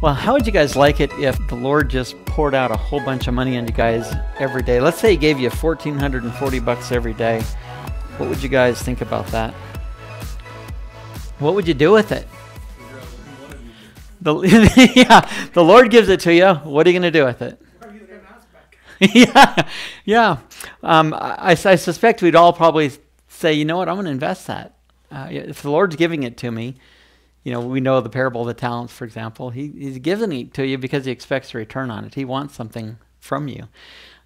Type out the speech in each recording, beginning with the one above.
Well, how would you guys like it if the Lord just poured out a whole bunch of money on you guys every day? Let's say He gave you 1,440 bucks every day. What would you guys think about that? What would you do with it? The, yeah, the Lord gives it to you. What are you going to do with it? yeah, yeah. Um, I, I suspect we'd all probably say, you know what, I'm going to invest that. Uh, if the Lord's giving it to me, you know, we know the parable of the talents, for example. He, he's giving it to you because he expects a return on it. He wants something from you.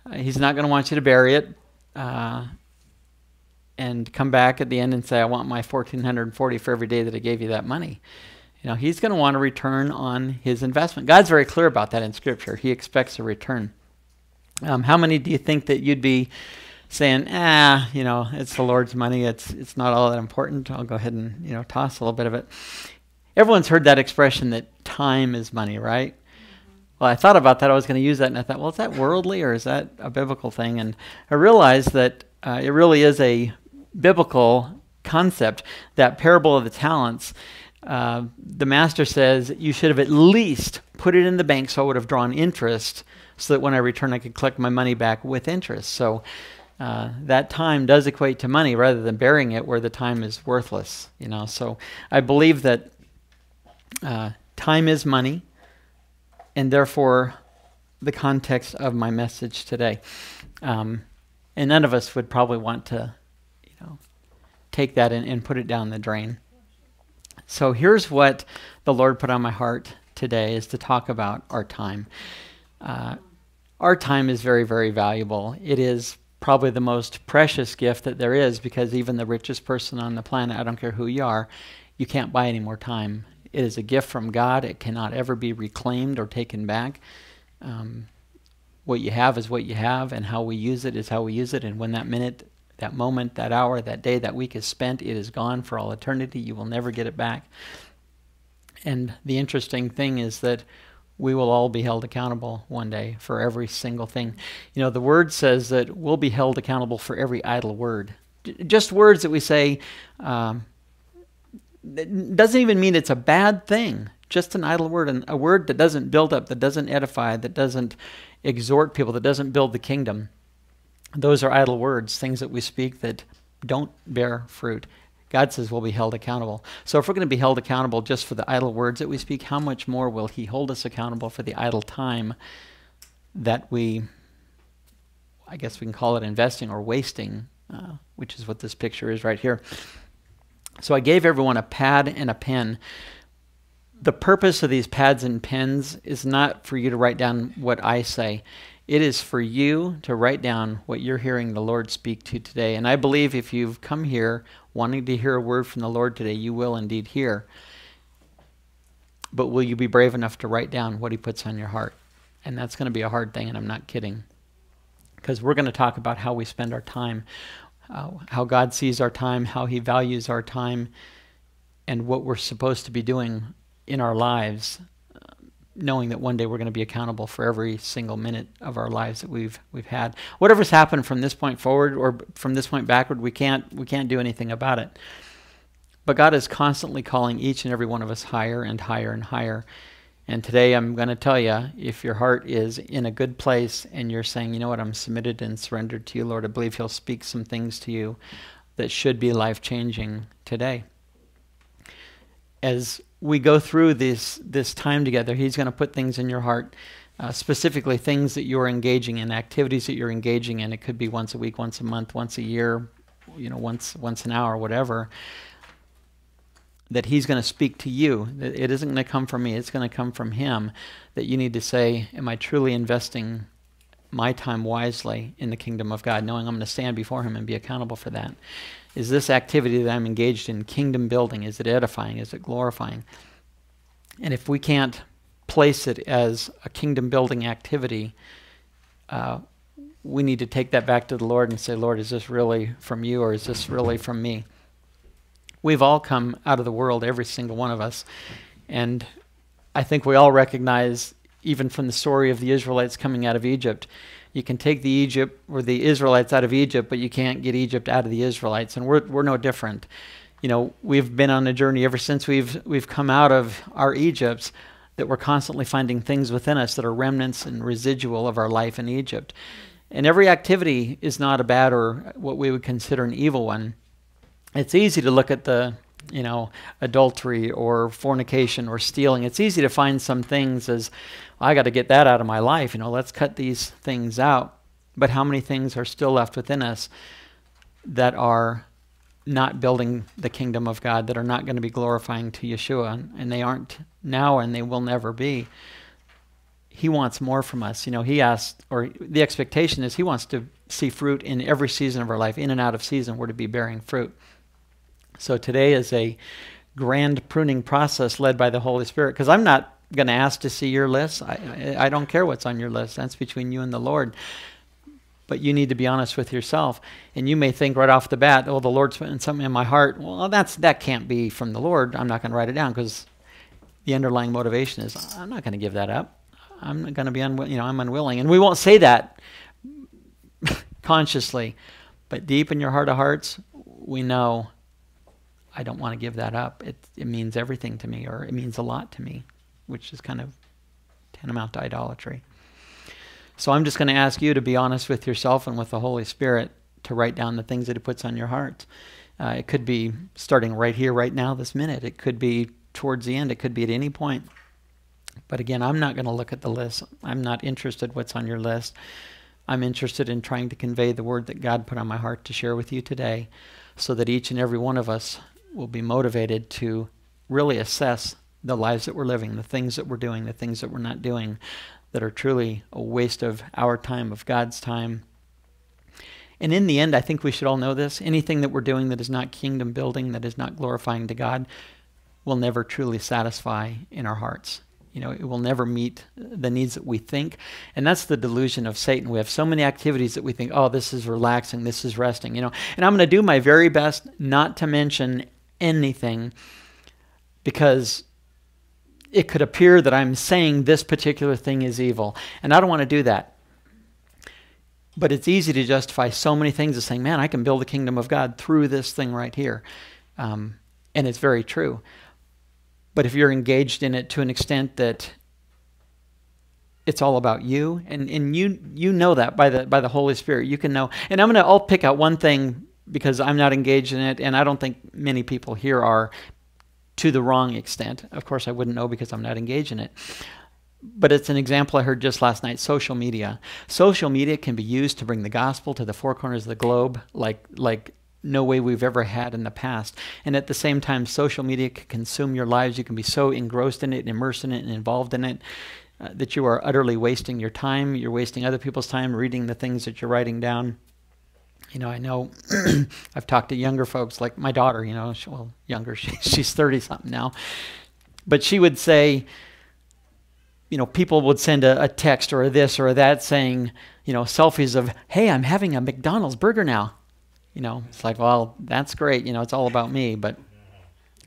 Uh, he's not going to want you to bury it uh, and come back at the end and say, I want my 1440 for every day that I gave you that money. You know, he's going to want a return on his investment. God's very clear about that in Scripture. He expects a return. Um, how many do you think that you'd be saying, ah, you know, it's the Lord's money. It's it's not all that important. I'll go ahead and you know toss a little bit of it. Everyone's heard that expression that time is money, right? Well, I thought about that. I was going to use that, and I thought, well, is that worldly or is that a biblical thing? And I realized that uh, it really is a biblical concept. That parable of the talents. Uh, the master says you should have at least put it in the bank so I would have drawn interest so that when I return I could collect my money back with interest. So uh, that time does equate to money rather than burying it where the time is worthless. You know, so I believe that uh, time is money, and therefore the context of my message today. Um, and none of us would probably want to, you know, take that and, and put it down the drain. So here's what the Lord put on my heart today is to talk about our time. Uh, our time is very, very valuable. It is probably the most precious gift that there is because even the richest person on the planet, I don't care who you are, you can't buy any more time. It is a gift from God. It cannot ever be reclaimed or taken back. Um, what you have is what you have, and how we use it is how we use it. And when that minute, that moment, that hour, that day, that week is spent, it is gone for all eternity. You will never get it back. And the interesting thing is that we will all be held accountable one day for every single thing. You know, the word says that we'll be held accountable for every idle word. Just words that we say um, doesn't even mean it's a bad thing. Just an idle word, and a word that doesn't build up, that doesn't edify, that doesn't exhort people, that doesn't build the kingdom. Those are idle words, things that we speak that don't bear fruit. God says we'll be held accountable. So if we're going to be held accountable just for the idle words that we speak, how much more will He hold us accountable for the idle time that we, I guess we can call it investing or wasting, uh, which is what this picture is right here. So I gave everyone a pad and a pen. The purpose of these pads and pens is not for you to write down what I say. It is for you to write down what you're hearing the Lord speak to today. And I believe if you've come here wanting to hear a word from the Lord today, you will indeed hear. But will you be brave enough to write down what He puts on your heart? And that's going to be a hard thing, and I'm not kidding. Because we're going to talk about how we spend our time, uh, how God sees our time, how He values our time, and what we're supposed to be doing in our lives knowing that one day we're going to be accountable for every single minute of our lives that we've we've had. Whatever's happened from this point forward or from this point backward, we can't we can't do anything about it. But God is constantly calling each and every one of us higher and higher and higher. And today I'm going to tell you if your heart is in a good place and you're saying, you know what, I'm submitted and surrendered to you, Lord, I believe He'll speak some things to you that should be life changing today. As we go through this this time together, He's going to put things in your heart, uh, specifically things that you're engaging in, activities that you're engaging in. It could be once a week, once a month, once a year, you know, once once an hour, whatever. That He's going to speak to you. It isn't going to come from me. It's going to come from Him. That you need to say, "Am I truly investing?" my time wisely in the kingdom of God, knowing I'm going to stand before Him and be accountable for that. Is this activity that I'm engaged in kingdom building? Is it edifying? Is it glorifying? And if we can't place it as a kingdom building activity, uh, we need to take that back to the Lord and say, Lord, is this really from you or is this really from me? We've all come out of the world, every single one of us. And I think we all recognize, even from the story of the Israelites coming out of Egypt, you can take the Egypt or the Israelites out of Egypt, but you can't get Egypt out of the Israelites, and we're we're no different. You know, we've been on a journey ever since we've we've come out of our Egypts. that we're constantly finding things within us that are remnants and residual of our life in Egypt. And every activity is not a bad or what we would consider an evil one. It's easy to look at the, you know, adultery or fornication or stealing. It's easy to find some things as, I got to get that out of my life. You know, let's cut these things out. But how many things are still left within us that are not building the kingdom of God, that are not going to be glorifying to Yeshua, and they aren't now and they will never be. He wants more from us. You know, he asked, or the expectation is he wants to see fruit in every season of our life, in and out of season, we're to be bearing fruit. So today is a grand pruning process led by the Holy Spirit, because I'm not going to ask to see your list. I, I, I don't care what's on your list. That's between you and the Lord but you need to be honest with yourself. And you may think right off the bat, "Oh, the Lord's putting something in my heart." Well, that's that can't be from the Lord. I'm not going to write it down because the underlying motivation is I'm not going to give that up. I'm not going to be unwilling. You know, I'm unwilling, and we won't say that consciously, but deep in your heart of hearts, we know I don't want to give that up. It it means everything to me, or it means a lot to me, which is kind of tantamount to idolatry. So I'm just going to ask you to be honest with yourself and with the Holy Spirit to write down the things that He puts on your heart. Uh, it could be starting right here, right now, this minute. It could be towards the end. It could be at any point. But again, I'm not going to look at the list. I'm not interested what's on your list. I'm interested in trying to convey the word that God put on my heart to share with you today so that each and every one of us will be motivated to really assess the lives that we're living, the things that we're doing, the things that we're not doing, that are truly a waste of our time, of God's time. And in the end, I think we should all know this anything that we're doing that is not kingdom building, that is not glorifying to God, will never truly satisfy in our hearts. You know, it will never meet the needs that we think. And that's the delusion of Satan. We have so many activities that we think, oh, this is relaxing, this is resting, you know. And I'm going to do my very best not to mention anything because it could appear that I'm saying this particular thing is evil. And I don't want to do that. But it's easy to justify so many things as saying, man, I can build the kingdom of God through this thing right here. Um, and it's very true. But if you're engaged in it to an extent that it's all about you, and, and you you know that by the by the Holy Spirit, you can know. And I'm gonna I'll pick out one thing because I'm not engaged in it, and I don't think many people here are to the wrong extent. Of course, I wouldn't know because I'm not engaged in it. But it's an example I heard just last night social media. Social media can be used to bring the gospel to the four corners of the globe like, like no way we've ever had in the past. And at the same time, social media can consume your lives. You can be so engrossed in it, immersed in it, and involved in it uh, that you are utterly wasting your time. You're wasting other people's time reading the things that you're writing down you know, I know I've talked to younger folks like my daughter, you know, she, well, younger, she, she's 30 something now. But she would say, you know, people would send a, a, text or a this or a that saying, you know, selfies of, hey, I'm having a McDonald's burger now. You know, it's like, well, that's great. You know, it's all about me. But,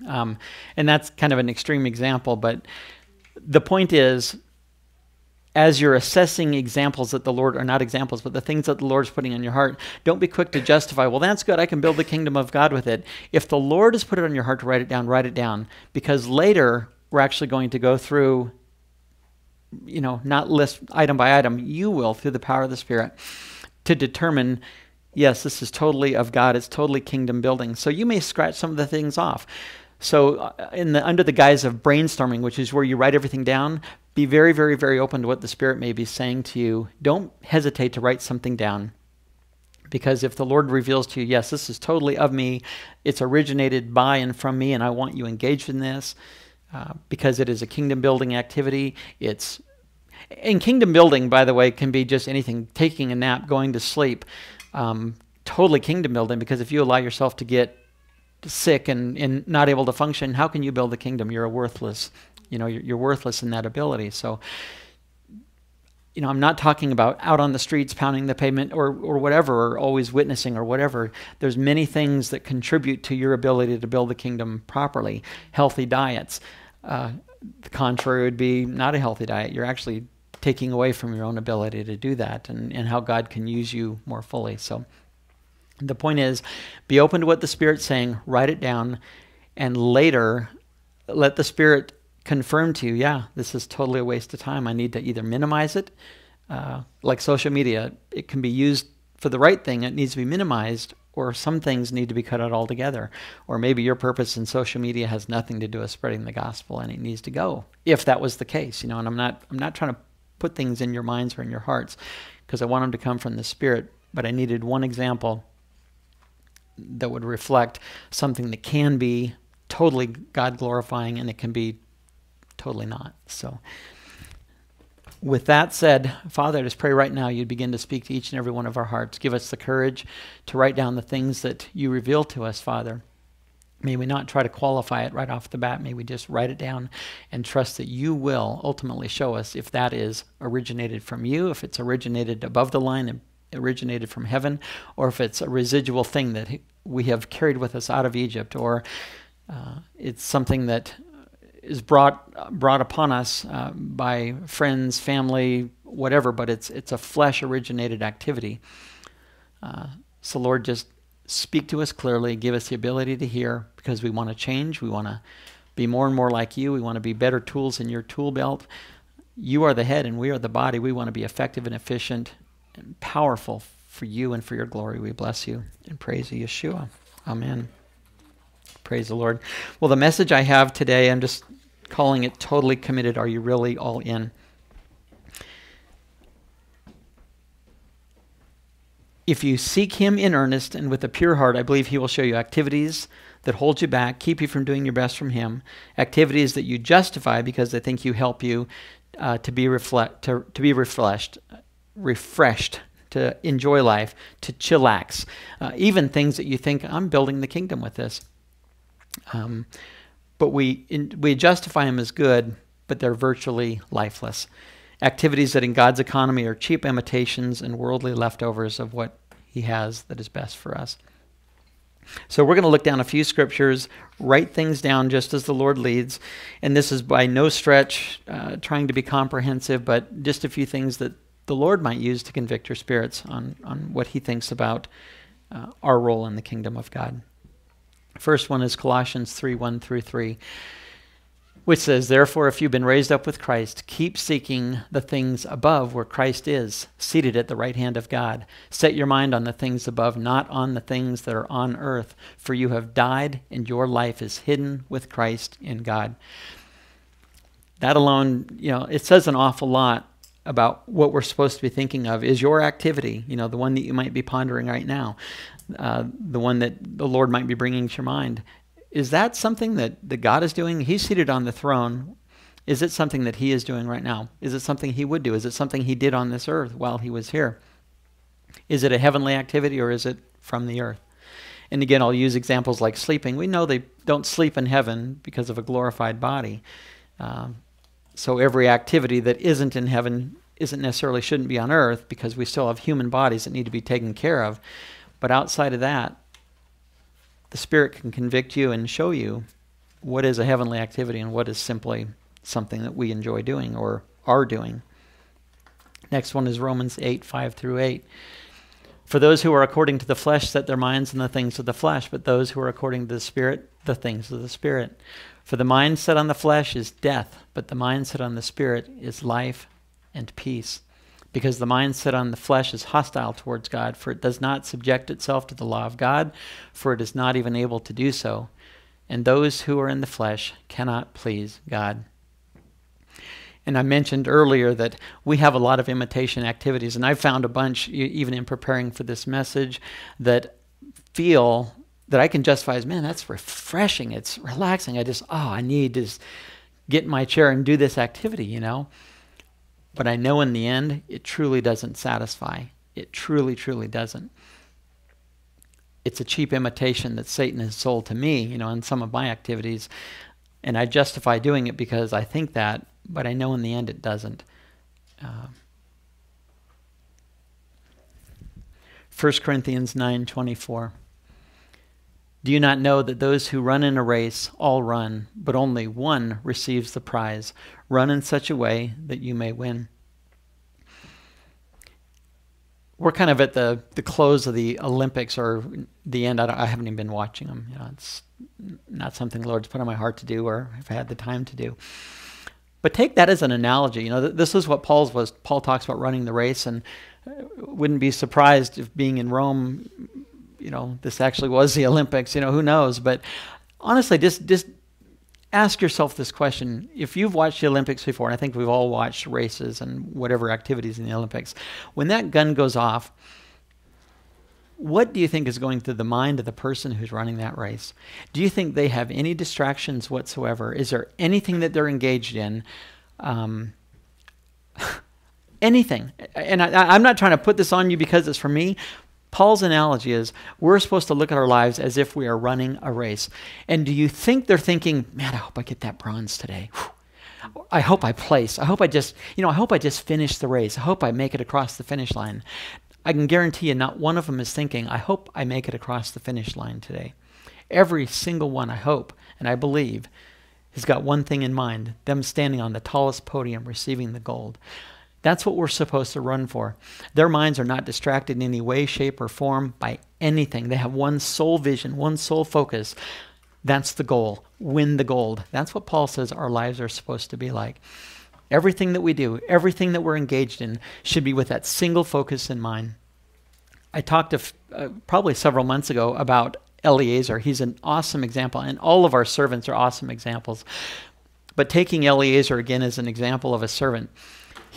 um, and that's kind of an extreme example. But the point is, as you're assessing examples that the Lord are not examples, but the things that the Lord's putting on your heart, don't be quick to justify, well, that's good. I can build the kingdom of God with it. If the Lord has put it on your heart to write it down, write it down. Because later, we're actually going to go through, you know, not list item by item, you will, through the power of the Spirit, to determine yes, this is totally of God. It's totally kingdom building. So you may scratch some of the things off. So, uh, in the, under the guise of brainstorming, which is where you write everything down, be very, very, very open to what the Spirit may be saying to you. Don't hesitate to write something down. Because if the Lord reveals to you, yes, this is totally of me, it's originated by and from me, and I want you engaged in this, uh, because it is a kingdom building activity. It's and kingdom building, by the way, can be just anything: taking a nap, going to sleep. Um, totally kingdom building, because if you allow yourself to get sick and, and not able to function, how can you build the kingdom? You're a worthless you know, you're, you're worthless in that ability. So, you know, I'm not talking about out on the streets pounding the pavement or, or whatever, or always witnessing or whatever. There's many things that contribute to your ability to build the kingdom properly. Healthy diets. Uh, the contrary would be not a healthy diet. You're actually taking away from your own ability to do that and, and how God can use you more fully. So the point is be open to what the Spirit's saying, write it down, and later let the Spirit confirm to you, yeah, this is totally a waste of time. I need to either minimize it, uh, like social media, it can be used for the right thing, it needs to be minimized, or some things need to be cut out altogether. Or maybe your purpose in social media has nothing to do with spreading the gospel and it needs to go. If that was the case, you know, and I'm not I'm not trying to put things in your minds or in your hearts because I want them to come from the Spirit, but I needed one example that would reflect something that can be totally God glorifying and it can be totally not. So, with that said, Father, I just pray right now you'd begin to speak to each and every one of our hearts. Give us the courage to write down the things that you reveal to us, Father. May we not try to qualify it right off the bat. May we just write it down and trust that you will ultimately show us if that is originated from you, if it's originated above the line and originated from heaven, or if it's a residual thing that we have carried with us out of Egypt, or uh, it's something that is brought brought upon us uh, by friends, family, whatever. But it's it's a flesh originated activity. Uh, so Lord, just speak to us clearly, give us the ability to hear, because we want to change. We want to be more and more like you. We want to be better tools in your tool belt. You are the head, and we are the body. We want to be effective and efficient and powerful for you and for your glory. We bless you and praise you, Yeshua. Amen. Praise the Lord. Well, the message I have today, I'm just calling it totally committed. Are you really all in? If you seek Him in earnest and with a pure heart, I believe He will show you activities that hold you back, keep you from doing your best from Him, activities that you justify because they think you help you uh, to be reflect to, to be refreshed, refreshed, to enjoy life, to chillax, uh, even things that you think I'm building the kingdom with this. Um, but we in, we justify them as good, but they're virtually lifeless. Activities that in God's economy are cheap imitations and worldly leftovers of what He has that is best for us. So we're going to look down a few scriptures, write things down just as the Lord leads, and this is by no stretch uh, trying to be comprehensive, but just a few things that the Lord might use to convict your spirits on on what He thinks about uh, our role in the kingdom of God. First one is Colossians 3 1 through 3, which says, Therefore, if you've been raised up with Christ, keep seeking the things above where Christ is, seated at the right hand of God. Set your mind on the things above, not on the things that are on earth, for you have died, and your life is hidden with Christ in God. That alone, you know, it says an awful lot about what we're supposed to be thinking of is your activity, you know, the one that you might be pondering right now, uh, the one that the Lord might be bringing to your mind. Is that something that, that God is doing? He's seated on the throne. Is it something that He is doing right now? Is it something He would do? Is it something He did on this earth while He was here? Is it a heavenly activity or is it from the earth? And again, I'll use examples like sleeping. We know they don't sleep in heaven because of a glorified body. Um, so every activity that isn't in heaven isn't necessarily shouldn't be on earth because we still have human bodies that need to be taken care of. But outside of that, the Spirit can convict you and show you what is a heavenly activity and what is simply something that we enjoy doing or are doing. Next one is Romans 8 5 through 8. For those who are according to the flesh set their minds on the things of the flesh, but those who are according to the Spirit, the things of the Spirit. For the mind set on the flesh is death, but the mind set on the spirit is life and peace. Because the mind set on the flesh is hostile towards God, for it does not subject itself to the law of God, for it is not even able to do so. And those who are in the flesh cannot please God. And I mentioned earlier that we have a lot of imitation activities, and I've found a bunch, even in preparing for this message, that feel that I can justify as, man, that's refreshing. It's relaxing. I just, oh, I need to get in my chair and do this activity, you know? But I know in the end, it truly doesn't satisfy. It truly, truly doesn't. It's a cheap imitation that Satan has sold to me, you know, in some of my activities. And I justify doing it because I think that, but I know in the end it doesn't. Uh, 1 Corinthians 9:24 do you not know that those who run in a race all run, but only one receives the prize? Run in such a way that you may win. we're kind of at the, the close of the Olympics or the end. I, I, haven't even been watching them. You know, it's not something the Lord's put on my heart to do or if I had the time to do. But take that as an analogy. You know, th- this is what Paul's was. Paul talks about running the race, and uh, wouldn't be surprised if being in Rome, you know, this actually was the Olympics. You know, who knows? But honestly, just just ask yourself this question. If you've watched the Olympics before, and I think we've all watched races and whatever activities in the Olympics, when that gun goes off, what do you think is going through the mind of the person who's running that race? Do you think they have any distractions whatsoever? Is there anything that they're engaged in? Um, anything. And I, am not trying to put this on you because it's for me, Paul's analogy is we're supposed to look at our lives as if we are running a race. And do you think they're thinking, man, I hope I get that bronze today? I hope I place. I hope I just, you know, I hope I just finish the race. I hope I make it across the finish line. I can guarantee you not one of them is thinking, I hope I make it across the finish line today. Every single one, I hope, and I believe, has got one thing in mind them standing on the tallest podium receiving the gold. That's what we're supposed to run for. Their minds are not distracted in any way, shape, or form by anything. They have one sole vision, one sole focus. That's the goal. Win the gold. That's what Paul says our lives are supposed to be like. Everything that we do, everything that we're engaged in, should be with that single focus in mind. I talked to, uh, probably several months ago about Eliezer. He's an awesome example, and all of our servants are awesome examples. But taking Eliezer again as an example of a servant,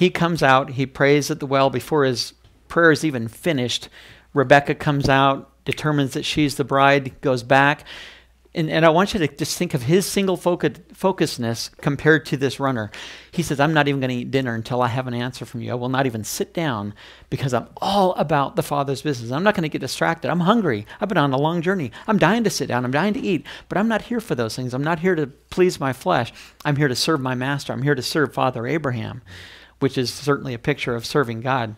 he comes out, he prays at the well before his prayer is even finished. Rebecca comes out, determines that she's the bride, goes back. And, and I want you to just think of his single focus, focusedness compared to this runner. He says, I'm not even going to eat dinner until I have an answer from you. I will not even sit down because I'm all about the Father's business. I'm not going to get distracted. I'm hungry. I've been on a long journey. I'm dying to sit down. I'm dying to eat. But I'm not here for those things. I'm not here to please my flesh. I'm here to serve my master. I'm here to serve Father Abraham which is certainly a picture of serving God.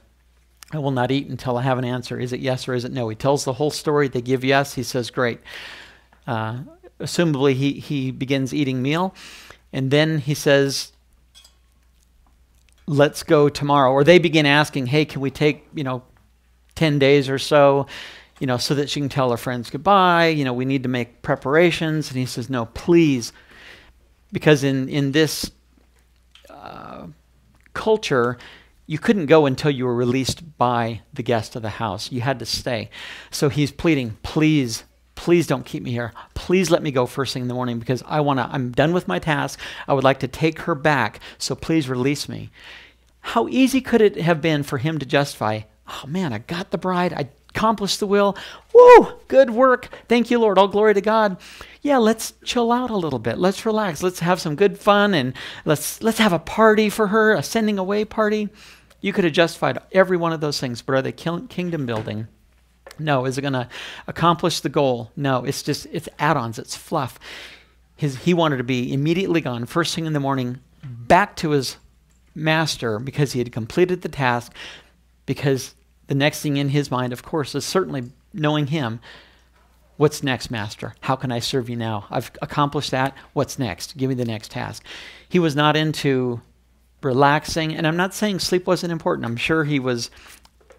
I will not eat until I have an answer. Is it yes or is it no? He tells the whole story. They give yes. He says, Great. Uh, assumably, he, he begins eating meal. And then he says, Let's go tomorrow. Or they begin asking, Hey, can we take, you know, 10 days or so, you know, so that she can tell her friends goodbye? You know, we need to make preparations. And he says, No, please. Because in, in this uh, culture, you couldn't go until you were released by the guest of the house. You had to stay. So he's pleading, please, please don't keep me here. Please let me go first thing in the morning because I want to, I'm done with my task. I would like to take her back. So please release me. How easy could it have been for him to justify, oh man, I got the bride. I accomplished the will. Woo, good work. Thank you, Lord. All glory to God yeah, let's chill out a little bit. Let's relax. Let's have some good fun and let's let's have a party for her, a sending away party. You could have justified every one of those things, but are they kingdom building? No. Is it going to accomplish the goal? No. It's just it's add-ons. It's fluff. His, he wanted to be immediately gone, first thing in the morning, back to his master because he had completed the task. Because the next thing in his mind, of course, is certainly knowing him What's next, Master? How can I serve you now? I've accomplished that. What's next? Give me the next task. He was not into relaxing, and I'm not saying sleep wasn't important. I'm sure he was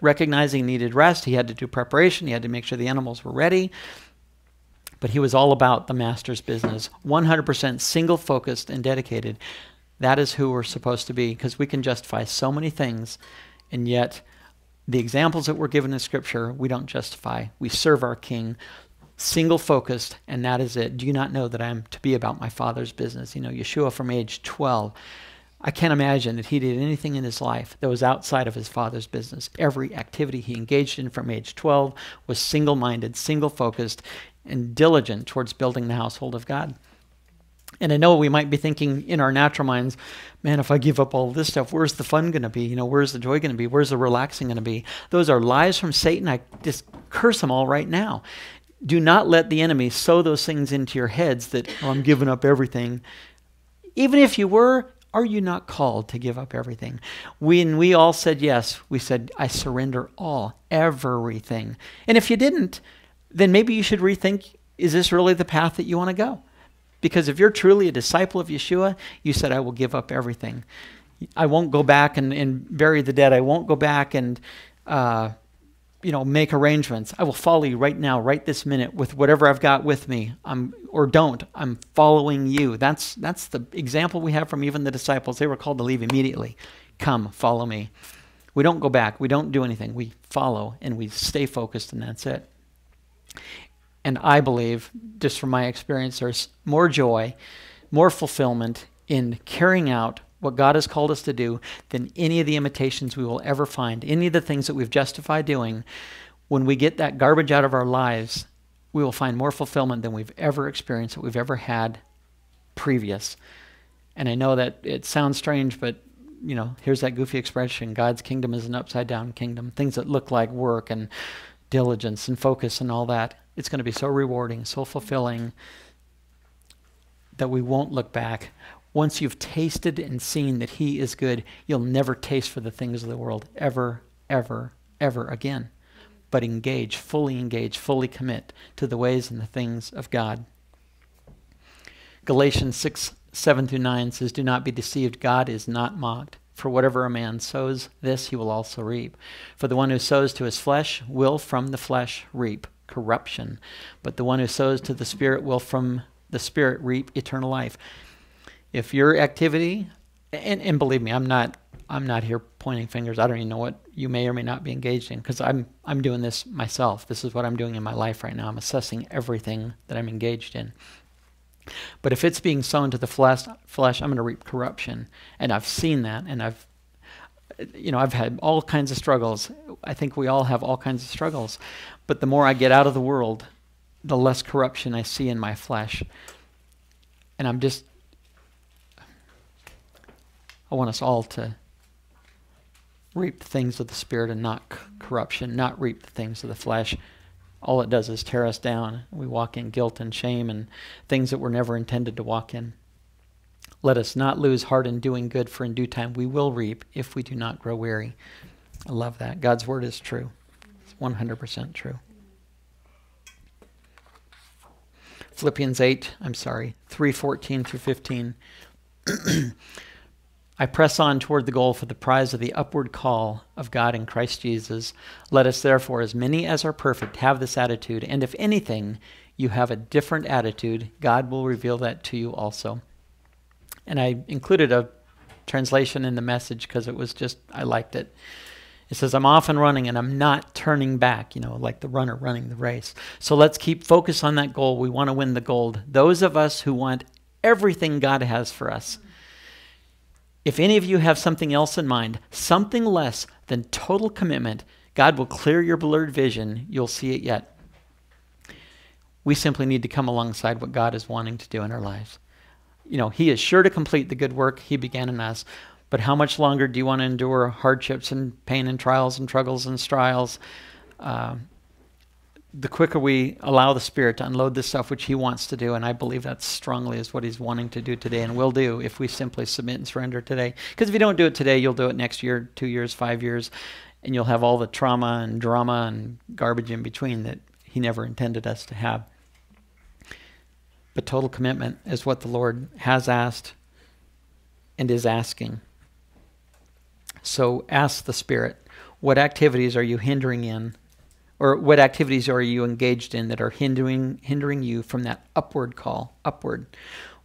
recognizing needed rest. He had to do preparation, he had to make sure the animals were ready. But he was all about the Master's business, 100% single focused and dedicated. That is who we're supposed to be because we can justify so many things, and yet the examples that we're given in Scripture, we don't justify. We serve our King single focused, and that is it. Do you not know that I am to be about my Father's business? You know, Yeshua from age 12. I can't imagine that he did anything in his life that was outside of his father's business. Every activity he engaged in from age 12 was single minded, single focused, and diligent towards building the household of God. And I know we might be thinking in our natural minds, man, if I give up all this stuff, where's the fun going to be? You know, where's the joy going to be? Where's the relaxing going to be? Those are lies from Satan. I just curse them all right now do not let the enemy sow those things into your heads that, oh, I'm giving up everything. Even if you were, are you not called to give up everything? When we all said yes, we said, I surrender all, everything. And if you didn't, then maybe you should rethink is this really the path that you want to go? Because if you're truly a disciple of Yeshua, you said, I will give up everything. I won't go back and, and bury the dead. I won't go back and uh, you know, make arrangements. I will follow you right now, right this minute, with whatever I've got with me. I'm, or don't. I'm following you. That's that's the example we have from even the disciples. They were called to leave immediately. Come, follow me. We don't go back. We don't do anything. We follow and we stay focused, and that's it. And I believe, just from my experience, there's more joy, more fulfillment in carrying out what God has called us to do than any of the imitations we will ever find, any of the things that we've justified doing. When we get that garbage out of our lives, we will find more fulfillment than we've ever experienced, that we've ever had previous. And I know that it sounds strange, but you know, here's that goofy expression God's kingdom is an upside down kingdom. Things that look like work and diligence and focus and all that. It's going to be so rewarding, so fulfilling that we won't look back. Once you've tasted and seen that He is good, you'll never taste for the things of the world ever, ever, ever again. But engage, fully engage, fully commit to the ways and the things of God. Galatians 6 7 through 9 says, Do not be deceived. God is not mocked. For whatever a man sows, this he will also reap. For the one who sows to his flesh will from the flesh reap corruption, but the one who sows to the Spirit will from the Spirit reap eternal life. If your activity, and, and believe me, I'm not I'm not here pointing fingers. I don't even know what you may or may not be engaged in because I'm I'm doing this myself. This is what I'm doing in my life right now. I'm assessing everything that I'm engaged in. But if it's being sown to the flesh, flesh, I'm going to reap corruption, and I've seen that, and I've you know, I've had all kinds of struggles. I think we all have all kinds of struggles. But the more I get out of the world, the less corruption I see in my flesh. And I'm just, I want us all to reap the things of the Spirit and not corruption, not reap the things of the flesh. All it does is tear us down. We walk in guilt and shame and things that we're never intended to walk in. Let us not lose heart in doing good, for in due time we will reap if we do not grow weary. I love that. God's word is true. It's 100% true. Philippians 8, I'm sorry, 3:14 through 15. I press on toward the goal for the prize of the upward call of God in Christ Jesus. Let us therefore, as many as are perfect, have this attitude, and if anything you have a different attitude, God will reveal that to you also. And I included a translation in the message because it was just, I liked it. It says, I'm off and running and I'm not turning back, you know, like the runner running the race. So let's keep focus on that goal. We want to win the gold. Those of us who want everything God has for us. If any of you have something else in mind, something less than total commitment, God will clear your blurred vision. You'll see it yet. We simply need to come alongside what God is wanting to do in our lives. You know, He is sure to complete the good work He began in us. But how much longer do you want to endure hardships and pain and trials and struggles and trials? Uh, the quicker we allow the Spirit to unload this stuff which He wants to do, and I believe that strongly is what He's wanting to do today and will do if we simply submit and surrender today. Because if you don't do it today, you'll do it next year, two years, five years, and you'll have all the trauma and drama and garbage in between that He never intended us to have. But total commitment is what the Lord has asked and is asking. So ask the Spirit, what activities are you hindering in? Or what activities are you engaged in that are hindering hindering you from that upward call, upward?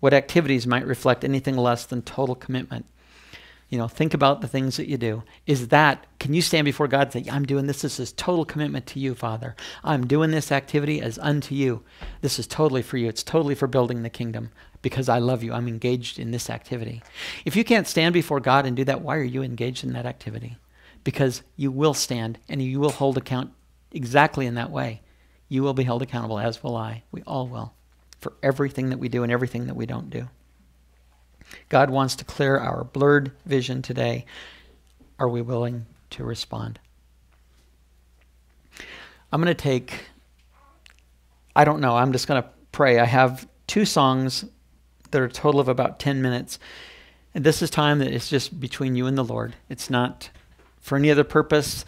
What activities might reflect anything less than total commitment? You know, think about the things that you do. Is that, can you stand before God and say, I'm doing this, this is total commitment to you, Father. I'm doing this activity as unto you. This is totally for you. It's totally for building the kingdom because I love you. I'm engaged in this activity. If you can't stand before God and do that, why are you engaged in that activity? Because you will stand and you will hold account exactly in that way. You will be held accountable, as will I. We all will, for everything that we do and everything that we don't do. God wants to clear our blurred vision today. Are we willing to respond? I'm going to take, I don't know, I'm just going to pray. I have two songs that are a total of about 10 minutes. And this is time that is just between you and the Lord. It's not for any other purpose.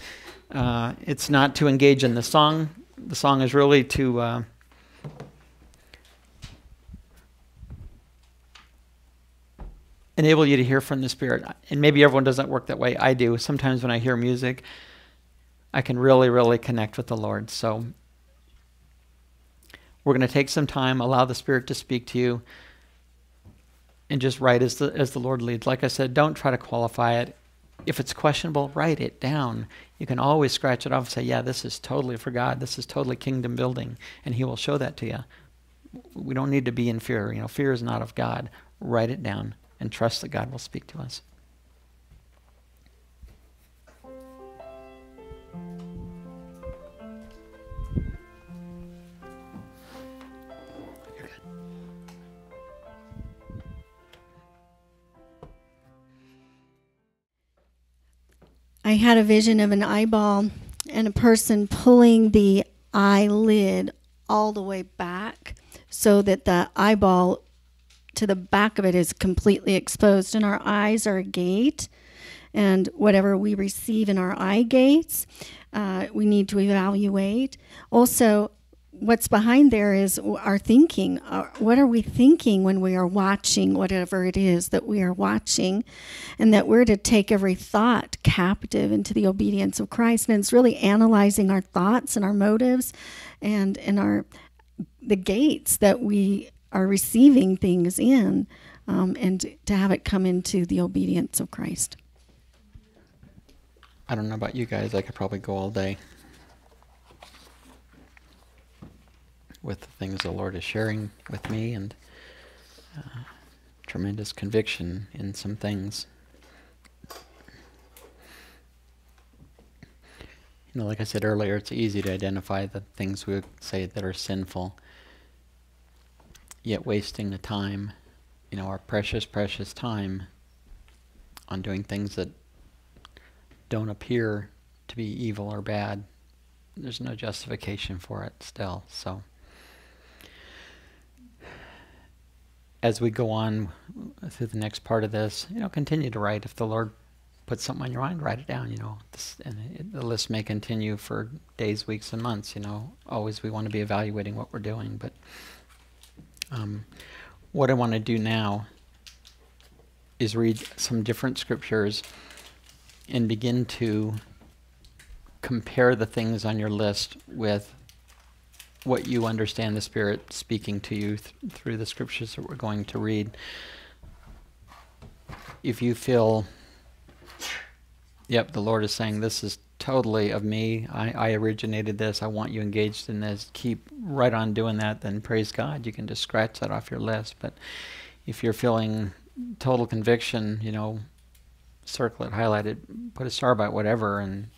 Uh, it's not to engage in the song. The song is really to. Uh, enable you to hear from the Spirit. And maybe everyone doesn't work that way. I do. Sometimes when I hear music, I can really, really connect with the Lord. So we're going to take some time, allow the Spirit to speak to you, and just write as the as the Lord leads. Like I said, don't try to qualify it. If it's questionable, write it down. You can always scratch it off and say, "Yeah, this is totally for God. This is totally kingdom building," and He will show that to you. We don't need to be in fear. You know, fear is not of God. Write it down and trust that God will speak to us. I had a vision of an eyeball and a person pulling the eyelid all the way back so that the eyeball to the back of it is completely exposed and our eyes are a gate and whatever we receive in our eye gates uh, we need to evaluate also what's behind there is our thinking. Uh, what are we thinking when we are watching whatever it is that we are watching? And that we're to take every thought captive into the obedience of Christ. And it's really analyzing our thoughts and our motives and, and our the gates that we are receiving things in um, and to have it come into the obedience of Christ. I don't know about you guys, I could probably go all day. with the things the Lord is sharing with me and uh, tremendous conviction in some things. You know, like I said earlier, it's easy to identify the things we say that are sinful, yet wasting the time, you know, our precious, precious time on doing things that don't appear to be evil or bad. There's no justification for it still, so. as we go on through the next part of this, you know, continue to write. If the Lord puts something on your mind, write it down. You know, this, and it, the list may continue for days, weeks, and months. You know, always we want to be evaluating what we're doing. But um, what I want to do now is read some different scriptures and begin to compare the things on your list with what you understand the Spirit speaking to you th through the scriptures that we're going to read. If you feel, yep, the Lord is saying, this is totally of me, I, I originated this, I want you engaged in this, keep right on doing that, then praise God. You can just scratch that off your list. But if you're feeling total conviction, you know, circle it, highlight it, put a star by it, whatever, and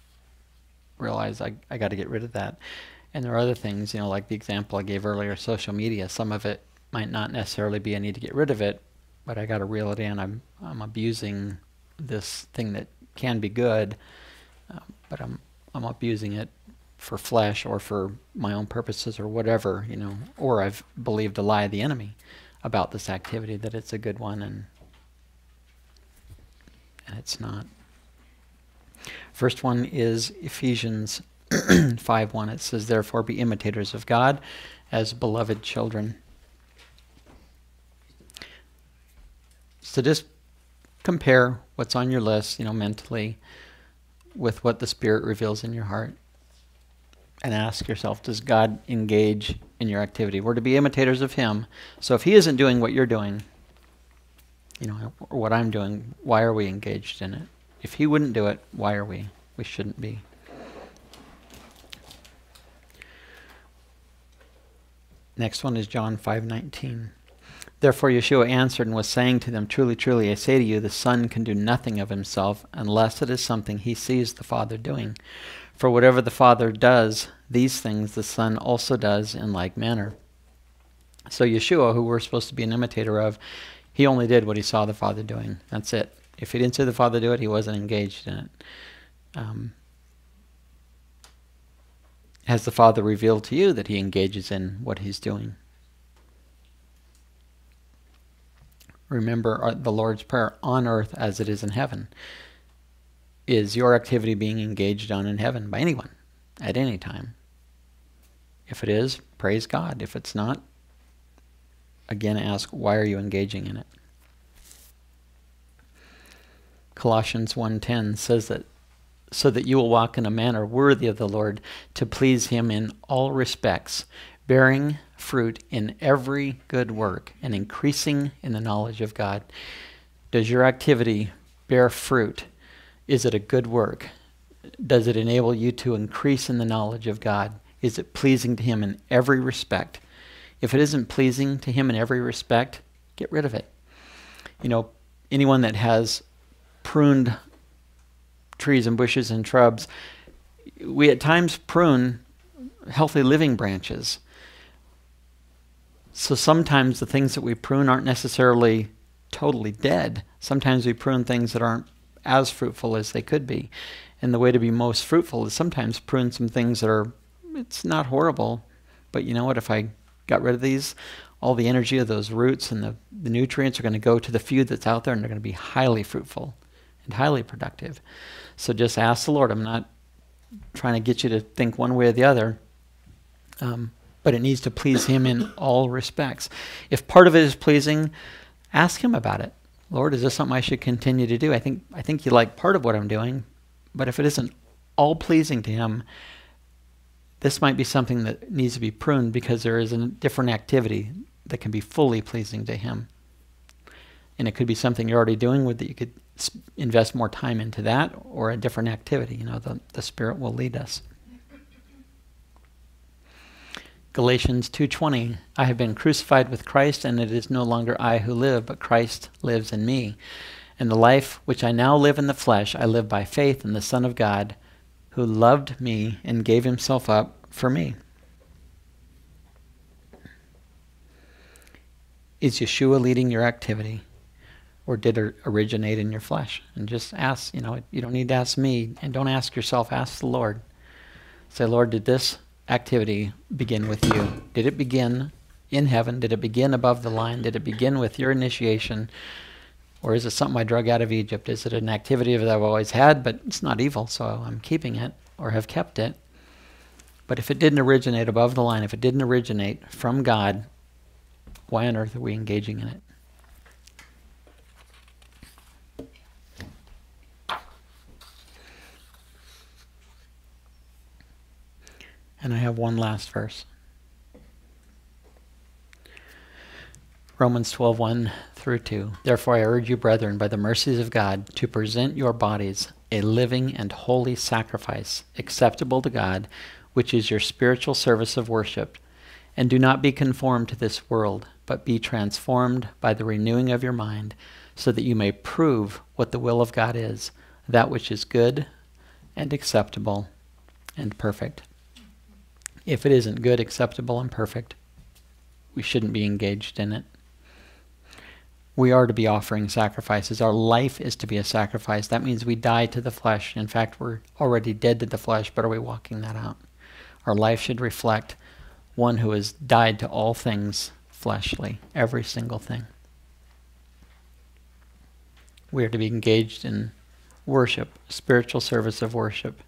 realize I, I got to get rid of that. And there are other things, you know, like the example I gave earlier, social media. Some of it might not necessarily be I need to get rid of it, but I got to reel it in. I'm I'm abusing this thing that can be good, uh, but I'm I'm abusing it for flesh or for my own purposes or whatever, you know. Or I've believed a lie of the enemy about this activity that it's a good one and and it's not. First one is Ephesians 5 1, it says, Therefore be imitators of God as beloved children. So just compare what's on your list, you know, mentally with what the Spirit reveals in your heart. And ask yourself, does God engage in your activity? We're to be imitators of Him. So if He isn't doing what you're doing, you know, or what I'm doing, why are we engaged in it? If He wouldn't do it, why are we? We shouldn't be. Next one is John 5:19. Therefore Yeshua answered and was saying to them, Truly, truly, I say to you, the Son can do nothing of himself unless it is something he sees the Father doing. For whatever the Father does, these things the Son also does in like manner. So Yeshua, who we're supposed to be an imitator of, he only did what he saw the Father doing. That's it. If he didn't see the Father do it, he wasn't engaged in it. Um, has the Father revealed to you that he engages in what he's doing? Remember uh, the Lord's Prayer on earth as it is in heaven. Is your activity being engaged on in heaven by anyone at any time? If it is, praise God. If it's not, again ask, why are you engaging in it? Colossians 1.10 says that so that you will walk in a manner worthy of the Lord to please him in all respects, bearing fruit in every good work and increasing in the knowledge of God. Does your activity bear fruit? Is it a good work? Does it enable you to increase in the knowledge of God? Is it pleasing to Him in every respect? If it isn't pleasing to Him in every respect, get rid of it. You know, anyone that has pruned trees and bushes and shrubs, we at times prune healthy living branches. So sometimes the things that we prune aren't necessarily totally dead. Sometimes we prune things that aren't as fruitful as they could be. And the way to be most fruitful is sometimes prune some things that are, it's not horrible, but you know what? If I got rid of these, all the energy of those roots and the, the nutrients are going to go to the few that's out there and they're going to be highly fruitful and highly productive. So just ask the Lord. I'm not trying to get you to think one way or the other, um, but it needs to please Him in all respects. If part of it is pleasing, ask Him about it. Lord, is this something I should continue to do? I think I think you like part of what I'm doing, but if it isn't all pleasing to Him, this might be something that needs to be pruned because there is a different activity that can be fully pleasing to Him. And it could be something you're already doing with that you could invest more time into that or a different activity. You know, the, the Spirit will lead us. Galatians 2:20 I have been crucified with Christ and it is no longer I who live but Christ lives in me. And the life which I now live in the flesh I live by faith in the son of God who loved me and gave himself up for me. Is Yeshua leading your activity or did it originate in your flesh? And just ask you know you don't need to ask me and don't ask yourself ask the Lord. Say Lord did this activity begin with you? Did it begin in heaven? Did it begin above the line? Did it begin with your initiation? Or is it something I drug out of Egypt? Is it an activity that I've always had, but it's not evil, so I'm keeping it or have kept it? But if it didn't originate above the line, if it didn't originate from God, why on earth are we engaging in it? And I have one last verse. Romans 12, 1 through 2. Therefore, I urge you, brethren, by the mercies of God, to present your bodies a living and holy sacrifice, acceptable to God, which is your spiritual service of worship. And do not be conformed to this world, but be transformed by the renewing of your mind, so that you may prove what the will of God is, that which is good and acceptable and perfect. If it isn't good, acceptable, and perfect, we shouldn't be engaged in it. We are to be offering sacrifices. Our life is to be a sacrifice. That means we die to the flesh. In fact, we're already dead to the flesh, but are we walking that out? Our life should reflect one who has died to all things fleshly, every single thing. We are to be engaged in worship, spiritual service of worship,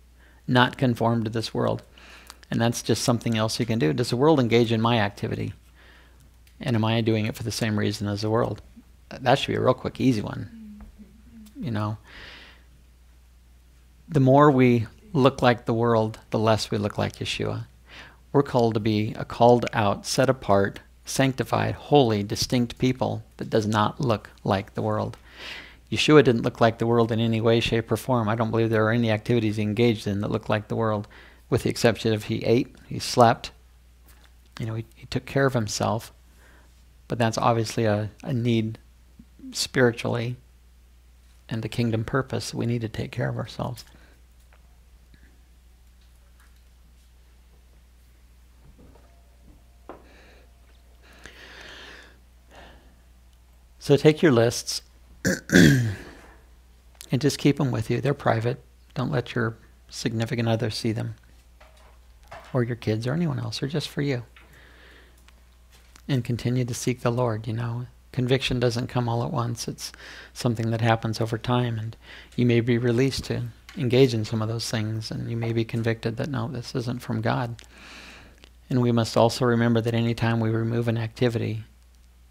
not conformed to this world. And that's just something else you can do. Does the world engage in my activity? And am I doing it for the same reason as the world? That should be a real quick, easy one. You know, the more we look like the world, the less we look like Yeshua. We're called to be a called out, set apart, sanctified, holy, distinct people that does not look like the world. Yeshua didn't look like the world in any way, shape, or form. I don't believe there are any activities he engaged in that look like the world with the exception of he ate, he slept, you know, he, he took care of himself. But that's obviously a, a need spiritually and the kingdom purpose. We need to take care of ourselves. So take your lists and just keep them with you. They're private. Don't let your significant other see them or your kids or anyone else, or just for you. And continue to seek the Lord, you know. Conviction doesn't come all at once. It's something that happens over time, and you may be released to engage in some of those things, and you may be convicted that, no, this isn't from God. And we must also remember that anytime we remove an activity,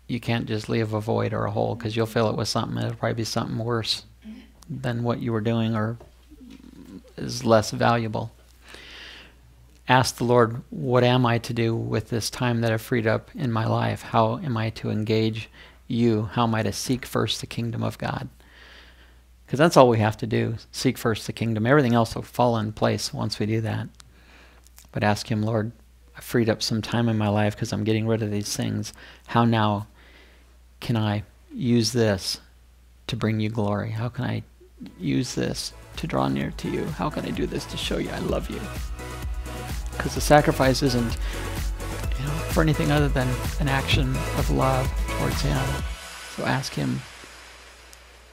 you can't just leave a void or a hole because you'll fill it with something. It'll probably be something worse than what you were doing or is less valuable. Ask the Lord, what am I to do with this time that I've freed up in my life? How am I to engage you? How am I to seek first the kingdom of God? Because that's all we have to do seek first the kingdom. Everything else will fall in place once we do that. But ask Him, Lord, I've freed up some time in my life because I'm getting rid of these things. How now can I use this to bring you glory? How can I use this to draw near to you? How can I do this to show you I love you? Because the sacrifice isn't you know, for anything other than an action of love towards Him. So ask Him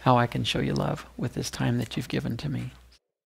how I can show you love with this time that you've given to me.